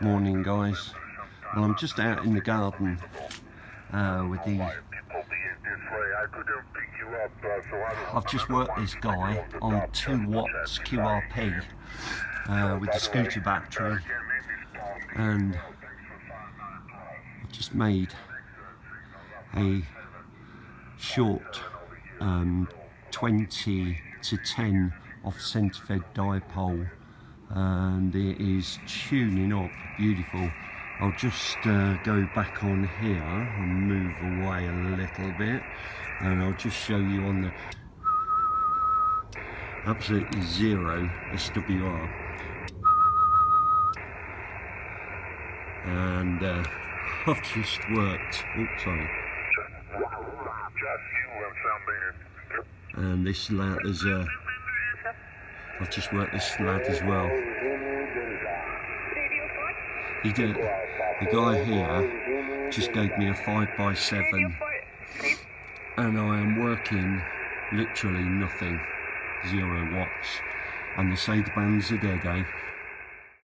Morning guys. Well I'm just out in the garden uh, with the I've just worked this guy on 2 watts QRP uh, with the scooter battery and I've just made a short um, 20 to 10 off centre fed dipole and it is tuning up. Beautiful. I'll just uh, go back on here and move away a little bit and I'll just show you on the absolutely zero SWR and uh, I've just worked oops sorry. And this lad is I've just worked this lad as well. He did. The guy here just gave me a five by seven, and I am working literally nothing, zero watts, and the say the bands are dead, eh?